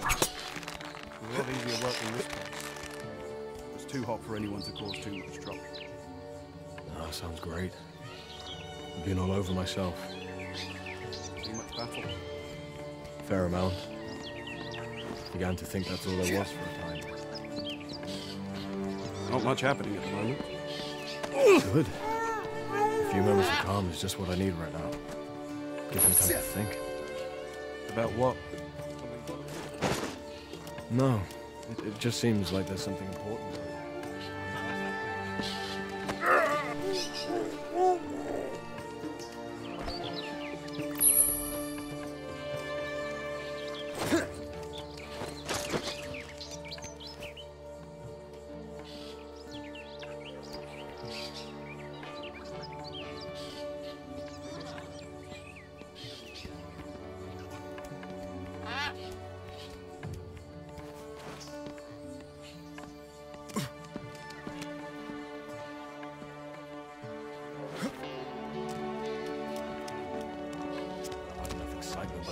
too. A lot easier work than this place. It's too hot for anyone to cause too much trouble. Ah, sounds great. I've been all over myself. See much battle? Fair amount. Began to think that's all there was for a time. Not much happening at the moment. Good. A few moments of calm is just what I need right now. Give me time to think. About what? No, it, it just seems like there's something important.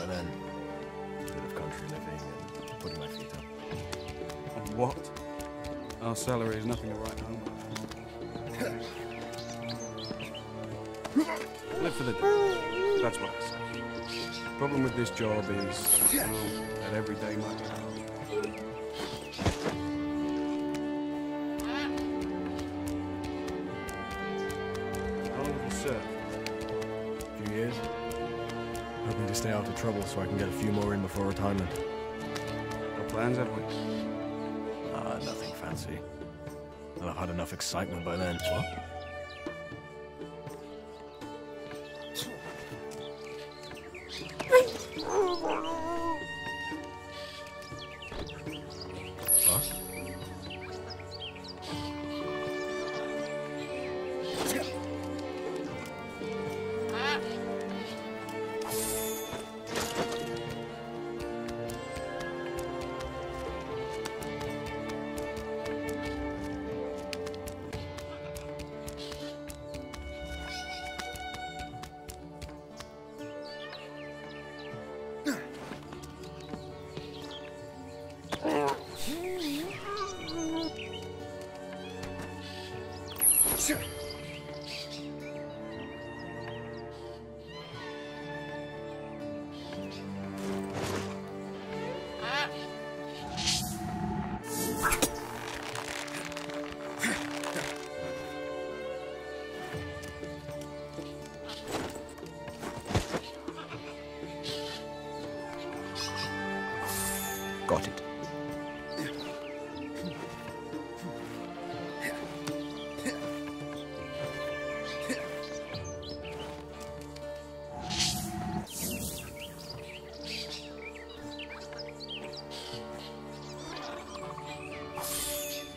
By then. A bit of country living and putting my feet up. On what? Our salary is nothing to write home about. Live for the day. That's what I say. The Problem with this job is, well, that every day might be hard. Stay out of trouble so I can get a few more in before retirement. No plans, have we? Ah, nothing fancy. I've had enough excitement by then. What? Got it.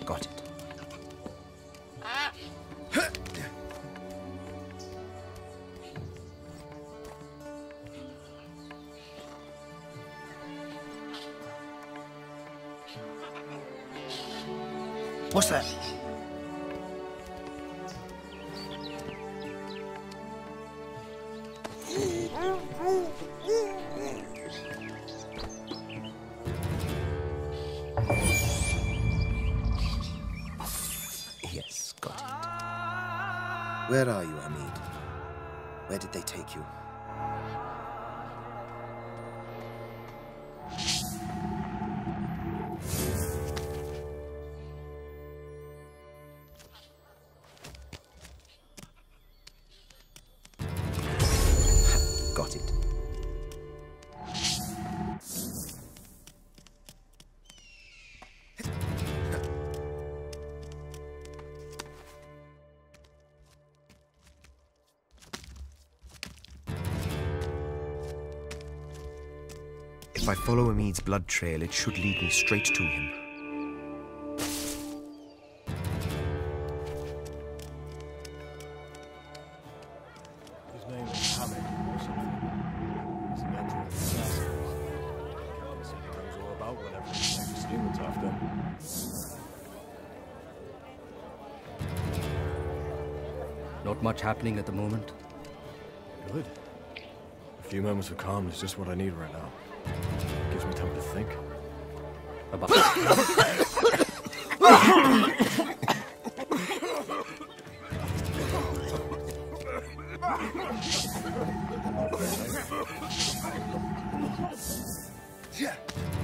Got it. What's that? Where are you, Hamid? Where did they take you? If I follow Hamid's blood trail, it should lead me straight to him. His name is Hamid or something. He's a mentor of the assassin. Captain said he knows all about whatever the next steamer's after. Not much happening at the moment. Good. A few moments of calm is just what I need right now. Gives me time to think. about. ਮੇਰੀ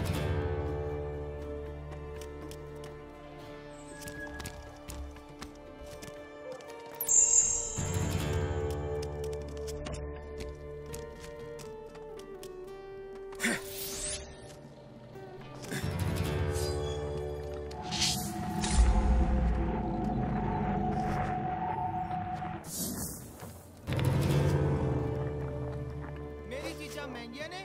viene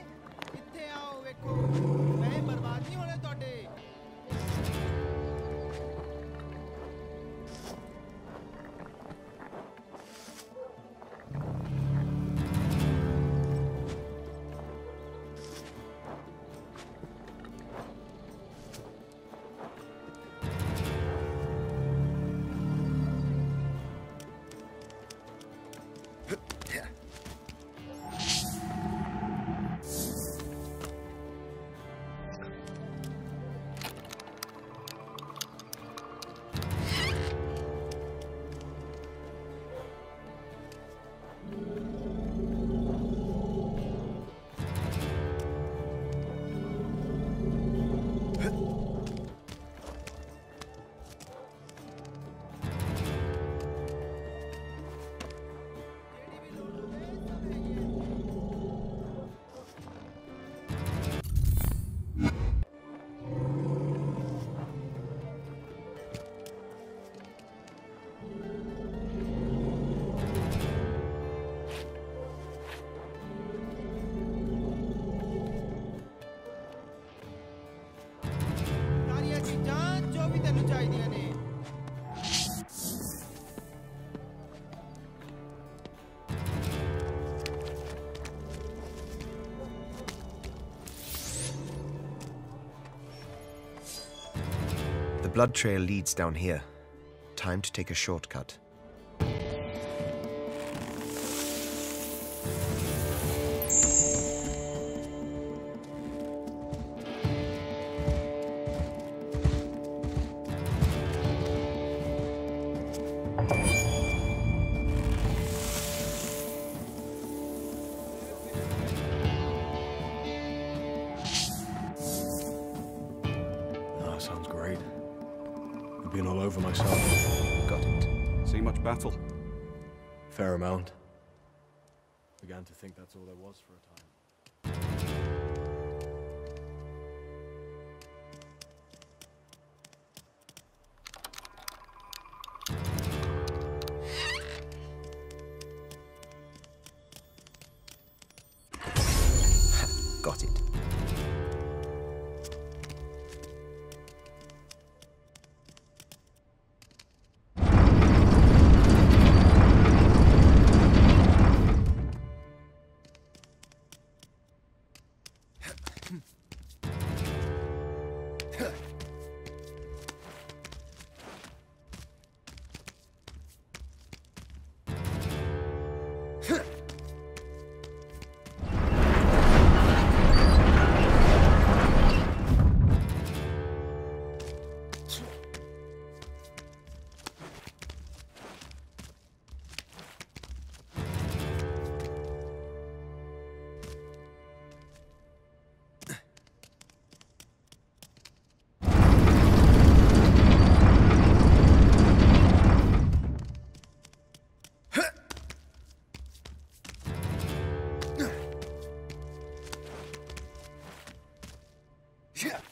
The blood trail leads down here. Time to take a shortcut. I've been all over myself. Got it. See much battle? Fair amount. Began to think that's all there was for a Ugh. Shit!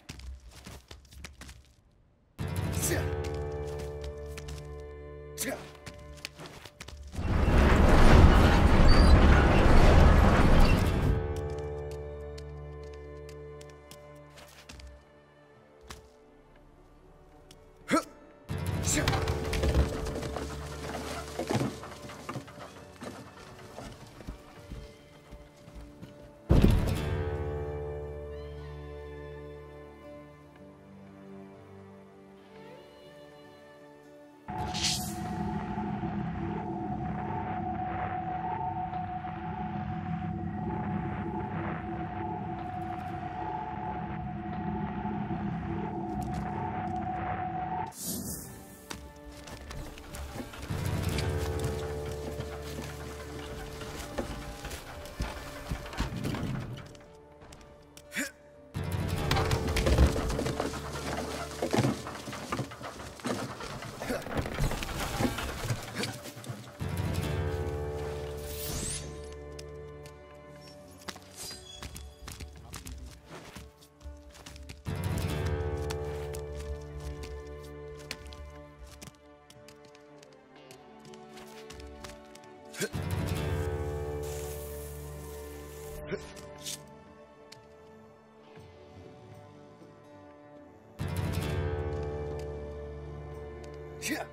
Yeah.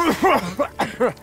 Ugh!